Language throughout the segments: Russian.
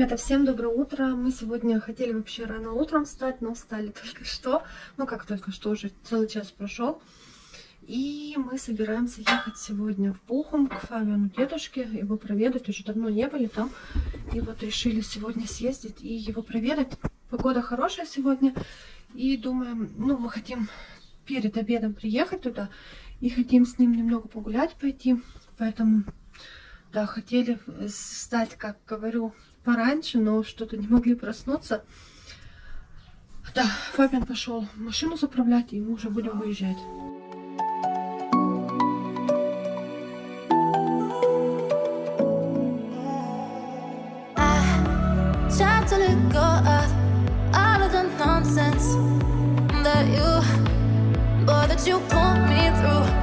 Ребята, всем доброе утро. Мы сегодня хотели вообще рано утром встать, но встали только что. Ну, как только что, уже целый час прошел. И мы собираемся ехать сегодня в Пухум к Фавиону дедушке, его проведать. Уже давно не были там. И вот решили сегодня съездить и его проведать. Погода хорошая сегодня. И думаем, ну, мы хотим перед обедом приехать туда. И хотим с ним немного погулять пойти. Поэтому, да, хотели встать, как говорю, пораньше, но что-то не могли проснуться. Да, Фабиан пошел машину заправлять, и мы уже будем выезжать. you put me through.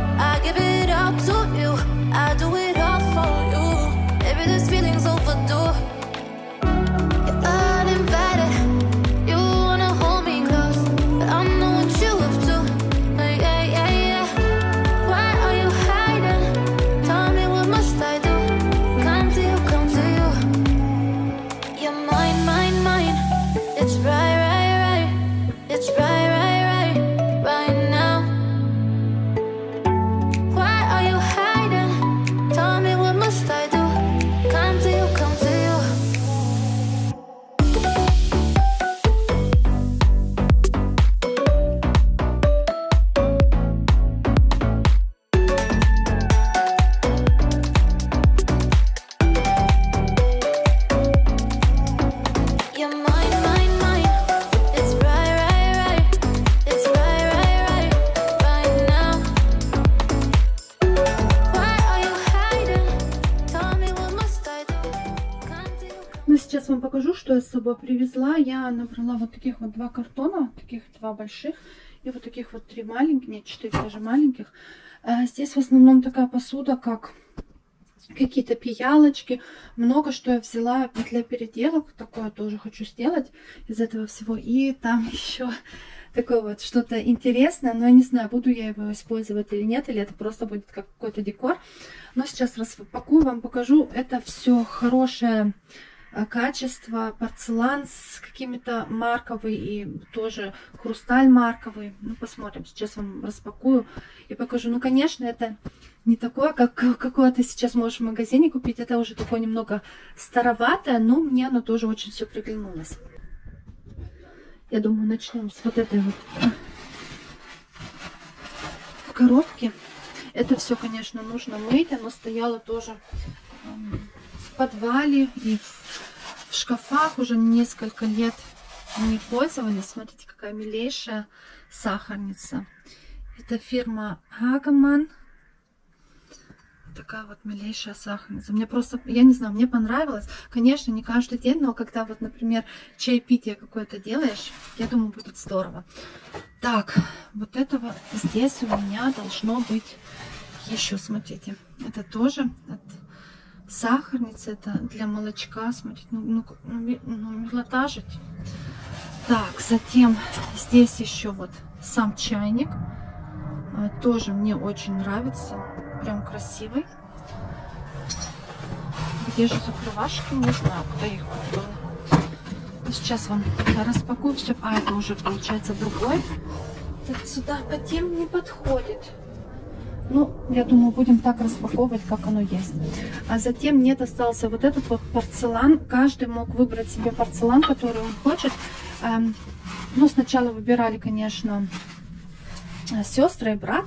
Ну, сейчас вам покажу, что я с собой привезла. Я набрала вот таких вот два картона, таких два больших, и вот таких вот три маленьких, нет, четыре даже маленьких. А Здесь в основном такая посуда, как какие-то пиялочки, много что я взяла для переделок, такое тоже хочу сделать из этого всего. И там еще такое вот что-то интересное, но я не знаю, буду я его использовать или нет, или это просто будет как какой-то декор. Но сейчас распакую, вам покажу. Это все хорошее э, качество, порцелан с какими-то марковый и тоже хрусталь марковый. Ну, посмотрим, сейчас вам распакую и покажу. Ну, конечно, это не такое, как какое ты сейчас можешь в магазине купить. Это уже такое немного староватое, но мне оно тоже очень все приглянулось. Я думаю, начнем с вот этой вот коробки. Это все, конечно, нужно мыть. Оно стояло тоже подвале и в, шкафах уже несколько лет не пользовались. Смотрите, какая милейшая сахарница. Это фирма Хагаман. Такая вот милейшая сахарница. Мне просто, я не знаю, мне понравилось. Конечно, не каждый день, но когда вот, например, чаепитие какое-то делаешь, я думаю, будет здорово. Так, вот этого здесь у меня должно быть еще, смотрите. Это тоже от сахарницы, это для молочка. Смотрите, ну, ну, ну, ми- ну жить. Так, затем здесь еще вот сам чайник. А, Тоже мне очень нравится. Прям красивый. Где же закрывашки? Не знаю, куда их купила. Сейчас вам распакую все. А, это уже получается другой. Это сюда по тем не подходит. Ну, я думаю, будем так распаковывать, как оно есть. А затем мне достался вот этот вот порцелан. Каждый мог выбрать себе порцелан, который он хочет. Эм, Ну, сначала выбирали, конечно, э, сестры и брат,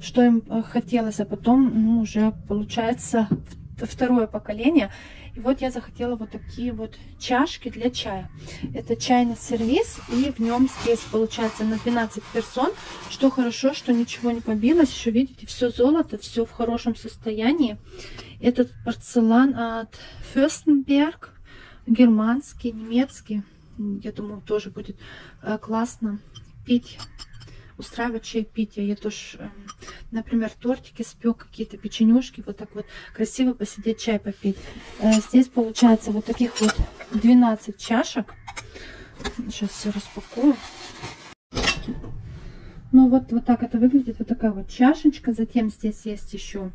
что им э, хотелось, а потом, ну, уже получается второе поколение. И вот я захотела вот такие вот чашки для чая. Это чайный сервис, и в нем здесь получается на 12 персон. Что хорошо, что ничего не побилось. Еще видите, все золото, все в хорошем состоянии. Этот порцелан от Фюрстенберг, германский, немецкий. Я думаю, тоже будет э, классно пить устраивать чаепитие. Я тоже, эм, например, тортики спек, какие-то печенюшки, вот так вот красиво посидеть, чай попить. Э, Здесь получается вот таких вот 12 чашек. Сейчас все распакую. Ну вот, вот так это выглядит, вот такая вот чашечка. Затем здесь есть еще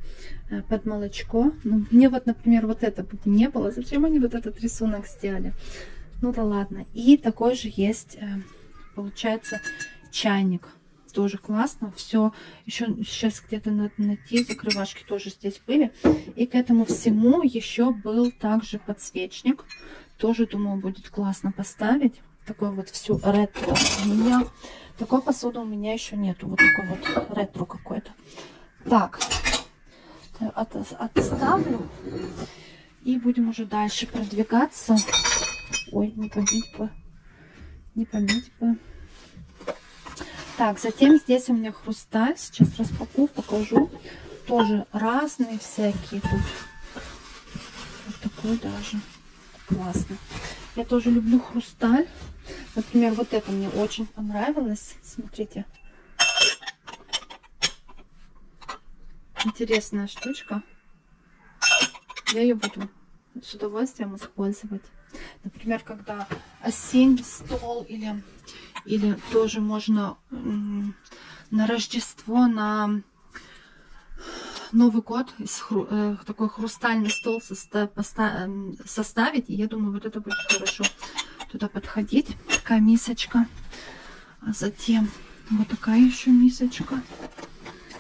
э, под молочко. Ну, мне вот, например, вот это бы не было. Зачем они вот этот рисунок сделали? Ну да ладно. И такой же есть, э, получается, чайник. Тоже классно. Все еще сейчас где-то на, на те закрывашки тоже здесь были. И к этому всему еще был также подсвечник. Тоже, думаю, будет классно поставить. Такой вот всю ретро. У меня такой посуды у меня еще нету. Вот такой вот ретро какой-то. Так, от, отставлю. И будем уже дальше продвигаться. Ой, не побить бы. Не побить бы. Так, затем здесь у меня хрусталь. Сейчас распакую, покажу. Тоже разные всякие тут. Вот такой даже. Классно. Я тоже люблю хрусталь. Например, вот это мне очень понравилось. Смотрите. Интересная штучка. Я ее буду с удовольствием использовать. Например, когда осенний стол или, или тоже можно на Рождество, на Новый год э, такой хрустальный стол состав, составить. И я думаю, вот это будет хорошо туда подходить. Такая мисочка. А затем вот такая еще мисочка.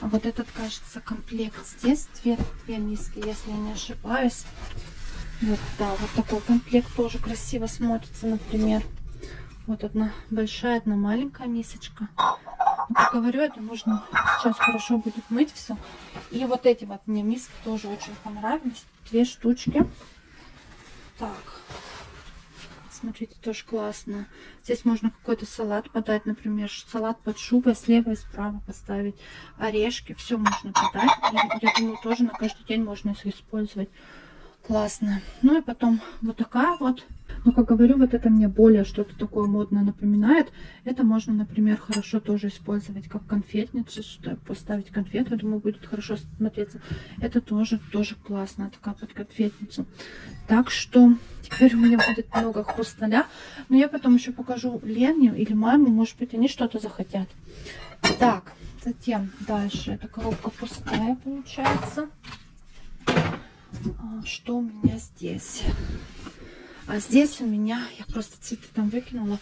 А вот этот, кажется, комплект здесь. Две, две миски, если я не ошибаюсь. Вот, да, вот такой комплект тоже красиво смотрится, например. Вот одна большая, одна маленькая мисочка. Ну, как говорю, это нужно сейчас хорошо будет мыть все. И вот эти вот мне миски тоже очень понравились. Две штучки. Так, смотрите, тоже классно. Здесь можно какой-то салат подать, например, салат под шубой, слева и справа поставить орешки. Все можно подать. И, я думаю, тоже на каждый день можно их использовать. Классно. Ну и потом вот такая вот. Ну, как говорю, вот это мне более что-то такое модное напоминает. Это можно, например, хорошо тоже использовать как конфетницу. Сюда поставить конфету, думаю, будет хорошо смотреться. Это тоже, тоже классно, такая под конфетницу. Так что теперь у меня будет много хрусталя. Но я потом еще покажу Лене или маме, может быть, они что-то захотят. Так, затем дальше. Эта коробка пустая получается. А, что у меня здесь? А здесь у меня, я просто цветы там выкинула,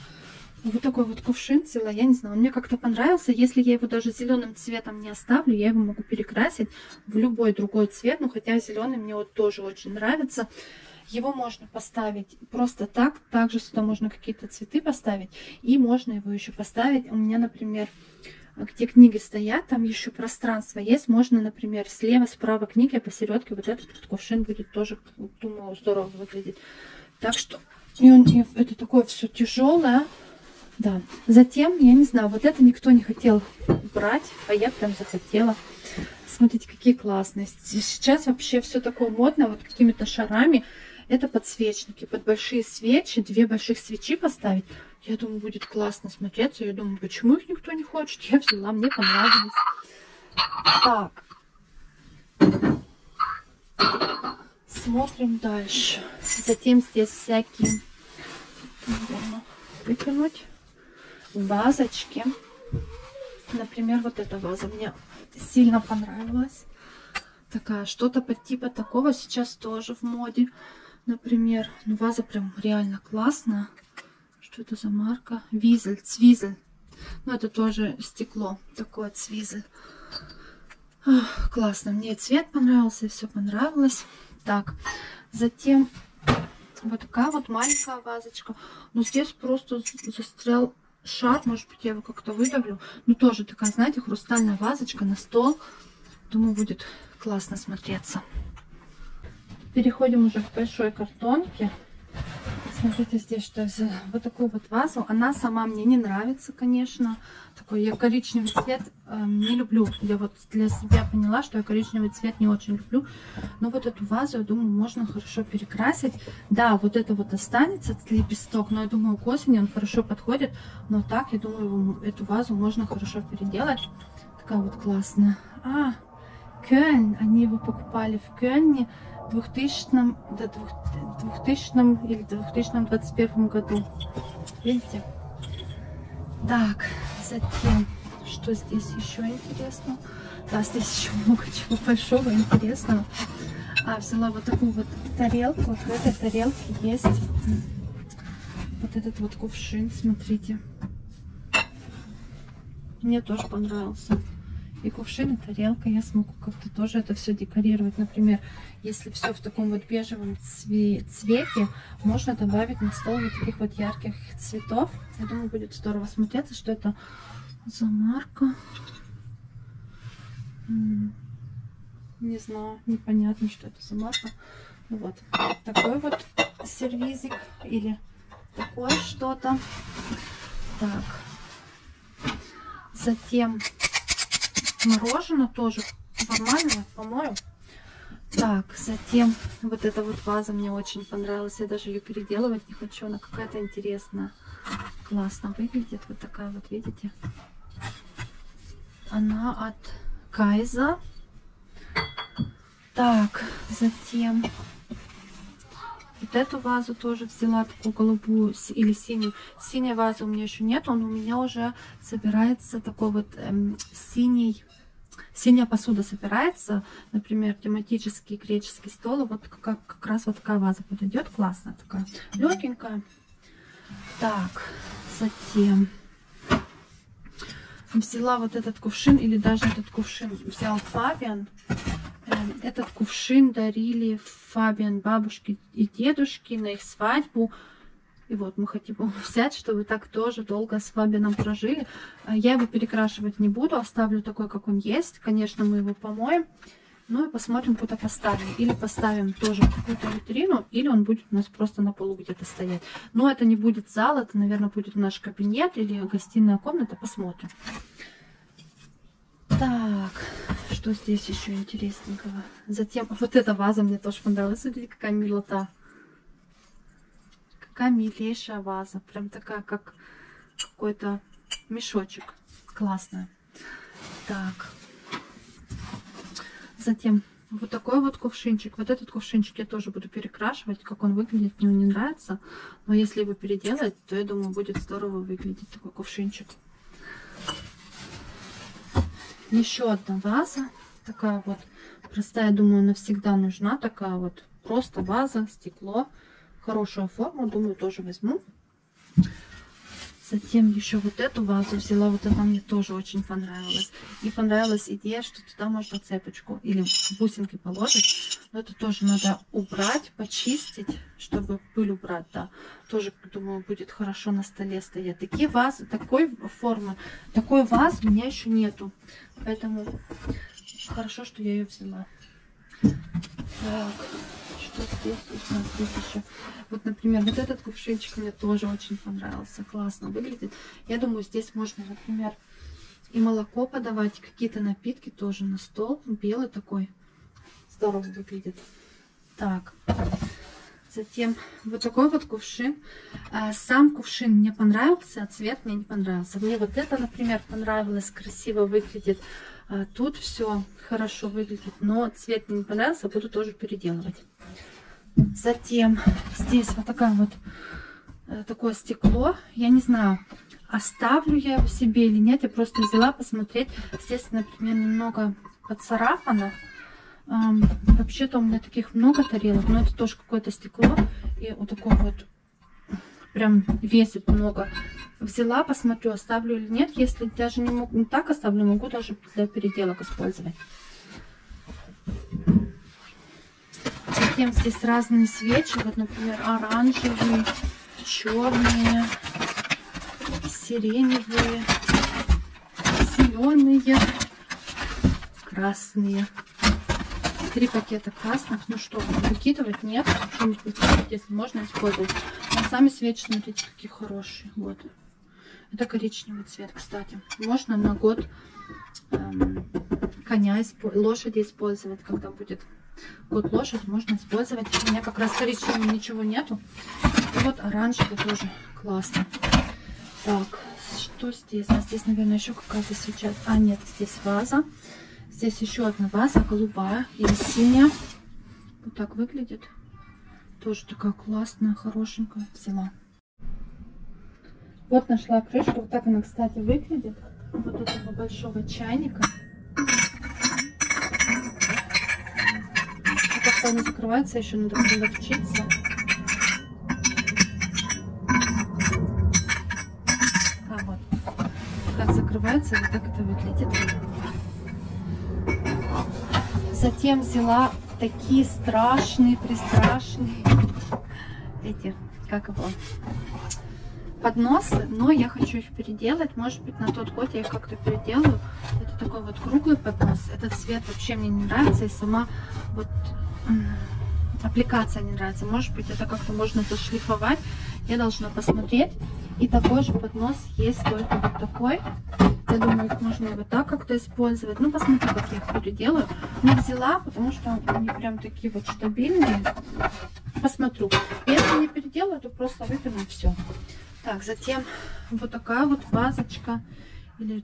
вот такой вот кувшин взяла, я не знаю, мне как-то понравился. Если я его даже зеленым цветом не оставлю, я его могу перекрасить в любой другой цвет. Ну, хотя зеленый мне вот тоже очень нравится. Его можно поставить просто так. Также сюда можно какие-то цветы поставить. И можно его еще поставить. У меня, например, где книги стоят, там еще пространство есть. Можно, например, слева, справа книги, а посередке вот этот вот кувшин будет тоже, думаю, здорово выглядеть. Так что и он, и это такое все тяжелое. Да. Затем, я не знаю, вот это никто не хотел брать, а я прям захотела. Смотрите, какие классные. Сейчас вообще все такое модное, вот какими-то шарами. Это подсвечники, под большие свечи, две больших свечи поставить. Я думаю, будет классно смотреться. Я думаю, почему их никто не хочет? Я взяла, мне понравилось. Так. Смотрим дальше. Затем здесь всякие, выкинуть вазочки. Например, вот эта ваза мне сильно понравилась. Такая, что-то по типа такого сейчас тоже в моде. Например, ну, ваза прям реально классная. Что это за марка? Визель, Цвизель. Ну, это тоже стекло, такое Цвизель. Классно, мне цвет понравился, все понравилось. Так, затем вот такая вот маленькая вазочка. Но здесь просто застрял шар, может быть, я его как-то выдавлю. Ну, тоже такая, знаете, хрустальная вазочка на стол. Думаю, будет классно смотреться. Переходим уже к большой картонке. Смотрите здесь, что взяла. Вот такую вот вазу. Она сама мне не нравится, конечно. Такой я коричневый цвет э, не люблю. Я вот для себя поняла, что я коричневый цвет не очень люблю. Но вот эту вазу, я думаю, можно хорошо перекрасить. Да, вот это вот останется, лепесток. Но я думаю, к осени он хорошо подходит. Но так, я думаю, эту вазу можно хорошо переделать. Такая вот классная. А, Кёльн. Они его покупали в Кёльне. 2000, до 2000 или 2021 году. Видите? Так, затем Что здесь еще интересно? Да, здесь еще много чего большого интересного. А, взяла вот такую вот тарелку. Вот в этой тарелке есть вот этот вот кувшин, смотрите. Мне тоже понравился. И кувшин, и тарелка. Я смогу как-то тоже это все декорировать. Например, если все в таком вот бежевом цве цвете, можно добавить на стол вот таких вот ярких цветов. Я думаю, будет здорово смотреться, что это за марка. Не знаю, непонятно, что это за марка. Вот такой вот сервизик или такое что-то. Так. Затем мороженое тоже нормальное, по-моему. Так, затем вот эта вот ваза мне очень понравилась. Я даже ее переделывать не хочу. Она какая-то интересная. Классно выглядит. Вот такая вот, видите? Она от Кайза. Так, затем вот эту вазу тоже взяла, такую голубую или синюю. Синяя ваза у меня еще нет, он у меня уже собирается такой вот эм, синий, синяя посуда собирается. Например, тематический греческий стол. Вот как, как раз вот такая ваза подойдет, классная такая, легенькая. Так, затем взяла вот этот кувшин, или даже этот кувшин взял Фабиан. Этот кувшин дарили Фабиан бабушке и дедушке на их свадьбу. И вот мы хотим его взять, чтобы так тоже долго с Фабианом прожили. Э, я его перекрашивать не буду, оставлю такой, как он есть. Конечно, мы его помоем. Ну и посмотрим, куда поставим. Или поставим тоже какую-то витрину, или он будет у нас просто на полу где-то стоять. Но это не будет зал, это, наверное, будет наш кабинет или гостиная комната. Посмотрим. Так, что здесь еще интересненького? Затем, вот эта ваза мне тоже понравилась. Смотрите, какая милота. Какая милейшая ваза. Прям такая, как какой-то мешочек. Классная. Так. Затем вот такой вот кувшинчик. Вот этот кувшинчик я тоже буду перекрашивать. Как он выглядит, мне не нравится. Но если его переделать, то я думаю, будет здорово выглядеть такой кувшинчик. Еще одна ваза. Такая вот простая, думаю, навсегда нужна. Такая вот просто ваза, стекло. Хорошую форму, думаю, тоже возьму. Затем еще вот эту вазу взяла. Вот она мне тоже очень понравилась. И понравилась идея, что туда можно цепочку или бусинки положить. Но это тоже надо убрать, почистить, чтобы пыль убрать, да. Тоже, думаю, будет хорошо на столе стоять. Такие вазы, такой формы, такой ваз у меня еще нету. Поэтому хорошо, что я ее взяла. Так, здесь вот, например, вот этот кувшинчик мне тоже очень понравился. Классно выглядит. Я думаю, здесь можно, например, и молоко подавать, какие-то напитки тоже на стол. Белый такой. Здорово выглядит. Так. Затем вот такой вот кувшин. А, сам кувшин мне понравился, а цвет мне не понравился. Мне вот это, например, понравилось, красиво выглядит. А, тут все хорошо выглядит, но цвет мне не понравился, буду тоже переделывать. Затем здесь вот такая вот э, такое стекло. Я не знаю, оставлю я его себе или нет. Я просто взяла посмотреть. Здесь, например, немного поцарапано. Эм, Вообще-то у меня таких много тарелок, но это тоже какое-то стекло. И вот такое вот прям весит много. Взяла, посмотрю, оставлю или нет. Если даже не, могу, не так оставлю, могу даже для переделок использовать. Затем здесь разные свечи. Вот, например, оранжевые, черные, сиреневые, зеленые, красные. Три пакета красных. Ну что, выкидывать нет. Что-нибудь если можно использовать. А сами свечи, смотрите, какие хорошие. Вот. Это коричневый цвет, кстати. Можно на год эм, коня, лошади использовать, когда будет вот лошадь можно использовать. У меня как раз коричневого ничего нету. И вот оранжевый тоже классно. Так, что здесь? А здесь, наверное, еще какая-то свеча. А, нет, здесь ваза. Здесь еще одна ваза, голубая или синяя. Вот так выглядит. Тоже такая классная, хорошенькая. Взяла. Вот нашла крышку. Вот так она, кстати, выглядит. вот этого большого чайника. Как она закрывается, еще надо приловчиться. А вот, как закрывается, вот так это выглядит. Затем взяла такие страшные, пристрашные эти, как его, подносы, но я хочу их переделать. Может быть, на тот год я их как-то переделаю. Это такой вот круглый поднос. Этот цвет вообще мне не нравится. И сама вот аппликация не нравится. Может быть, это как-то можно зашлифовать. Я должна посмотреть. И такой же поднос есть, только вот такой. Я думаю, их можно вот так как-то использовать. Ну, посмотрю, как я их переделаю. Не взяла, потому что они прям такие вот стабильные. Посмотрю. Если не переделаю, то просто выкину все. Так, затем вот такая вот вазочка или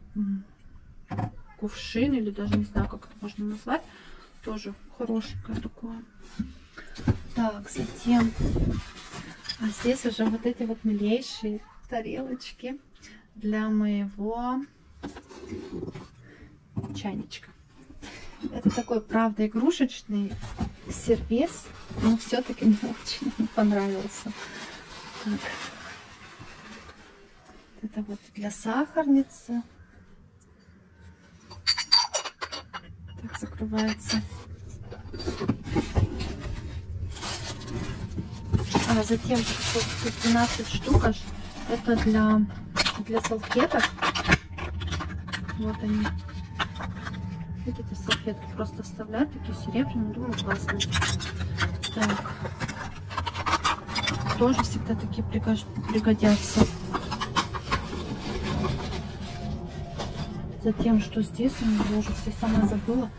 кувшин, или даже не знаю, как это можно назвать. Тоже хорошенькое такое. Так, затем а здесь уже вот эти вот милейшие тарелочки для моего чайничка. Это такой, правда, игрушечный сервис, но все-таки мне очень понравился. Так. Это вот для сахарницы. Так закрывается. А затем тут 12 штук аж. Это для, для салфеток. Вот они. Видите, салфетки просто оставляют, такие серебряные, думаю, классные. Так. Тоже всегда такие пригодятся. Затем, что здесь, я уже все сама забыла.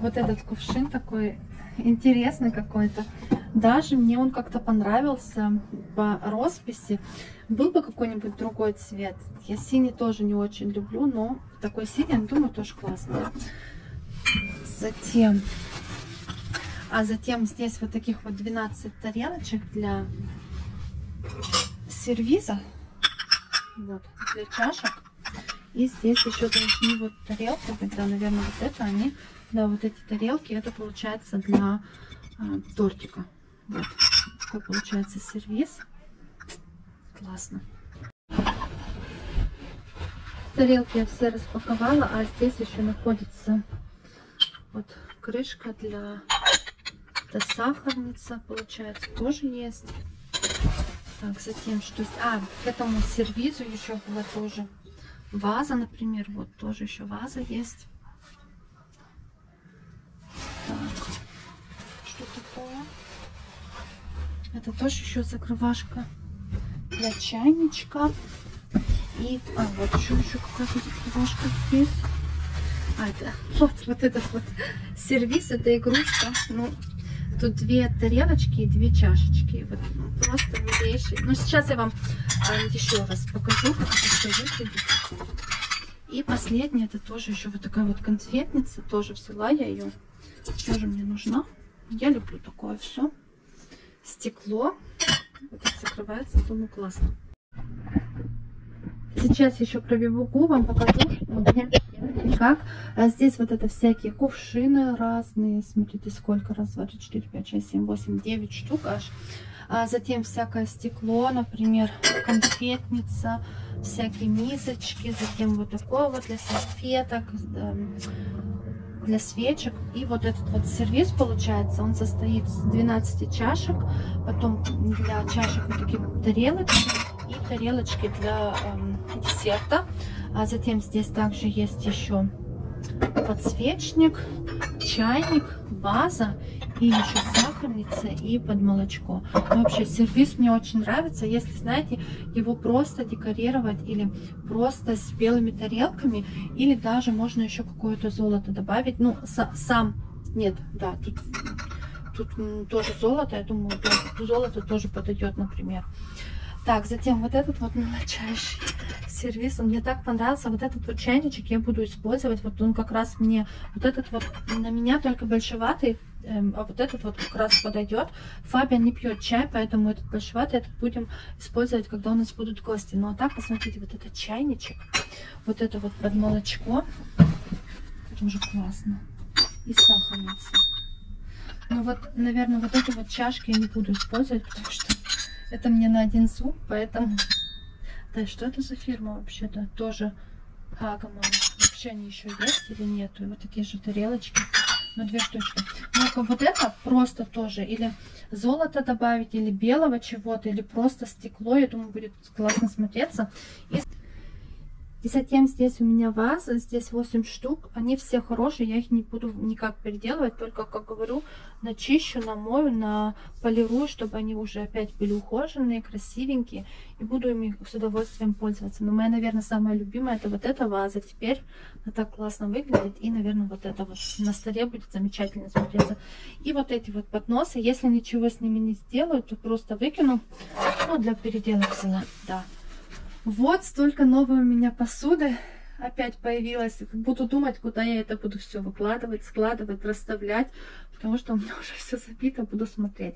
Вот этот кувшин такой интересный какой-то. Даже мне он как-то понравился по росписи. Был бы какой-нибудь другой цвет. Я синий тоже не очень люблю, но такой синий, думаю, тоже классный. Затем, а затем здесь вот таких вот 12 тарелочек для сервиза. Вот, для чашек. И здесь еще должны вот тарелки да, наверное, вот это они, да, вот эти тарелки, это получается для а, тортика. Вот такой получается сервис. Классно. Тарелки я все распаковала, а здесь еще находится вот крышка для, для сахарница, получается, тоже есть. Так, затем что... А, к этому сервизу еще была тоже ваза, например. Вот тоже еще ваза есть. Так, что такое? Это тоже еще закрывашка для чайничка. И, а, вот еще, еще какая-то закрывашка здесь. А, это, вот, вот этот вот сервис, это игрушка. Ну, тут две тарелочки и две чашечки. Вот, просто милейший. Ну, сейчас я вам а, еще раз покажу, как это выглядит. И последняя, это тоже еще вот такая вот конфетница. Тоже взяла я ее. Тоже мне нужна. Я люблю такое все стекло. Вот так закрывается, думаю, классно. Сейчас еще пробегу, вам покажу, как. А здесь вот это всякие кувшины разные. Смотрите, сколько. Раз, два, три, четыре, пять, шесть, семь, восемь, девять штук аж. А затем всякое стекло, например, конфетница, всякие мисочки. Затем вот такое вот для салфеток, для свечек. И вот этот вот сервис получается, он состоит из 12 чашек, потом для чашек вот такие тарелочки и тарелочки для э, десерта. А затем здесь также есть еще подсвечник, чайник, ваза и еще сахарница и под молочко. Вообще сервис мне очень нравится. Если, знаете, его просто декорировать или просто с белыми тарелками, или даже можно еще какое-то золото добавить. Ну, сам, нет, да, тут, тут тоже золото, я думаю, золото тоже подойдет, например. Так, затем вот этот вот мелочайший сервис, он мне так понравился. Вот этот вот чайничек я буду использовать. Вот он как раз мне, вот этот вот на меня только большеватый, эм, а вот этот вот как раз подойдет. Фабиан не пьет чай, поэтому этот большеватый этот будем использовать, когда у нас будут гости. Ну а так, посмотрите, вот этот чайничек, вот это вот под молочко, это уже классно. И сахарница. Ну вот, наверное, вот эти вот чашки я не буду использовать, потому что это мне на один зуб, поэтому... Да, что это за фирма вообще-то? Тоже Хагаман. Вообще они еще есть или нету? И вот такие же тарелочки. Ну, две штучки. Ну, вот это просто тоже. Или золото добавить, или белого чего-то, или просто стекло. Я думаю, будет классно смотреться. И и затем здесь у меня ваза, здесь 8 штук. Они все хорошие, я их не буду никак переделывать, только, как говорю, начищу, намою, наполирую, чтобы они уже опять были ухоженные, красивенькие. И буду ими с удовольствием пользоваться. Но моя, наверное, самая любимая это вот эта ваза. Теперь она так классно выглядит. И, наверное, вот это вот на столе будет замечательно смотреться. И вот эти вот подносы, если ничего с ними не сделаю, то просто выкину. Ну, для переделок взяла, да. Вот столько новой у меня посуды опять появилось. Буду думать, куда я это буду все выкладывать, складывать, расставлять, потому что у меня уже все забито, буду смотреть.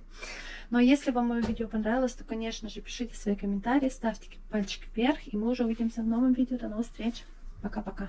А если вам мое видео понравилось, то, конечно же, пишите свои комментарии, ставьте пальчик вверх, и мы уже увидимся в новом видео. До новых встреч. Пока-пока.